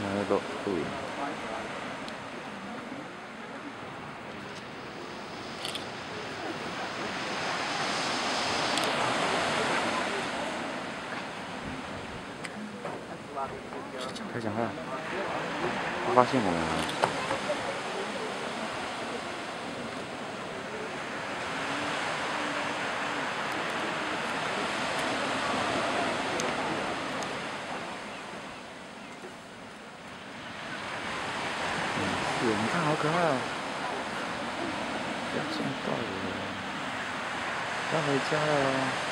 那个录音。快讲话！他发现我们了。你看好可爱哦要送到我了该回家了。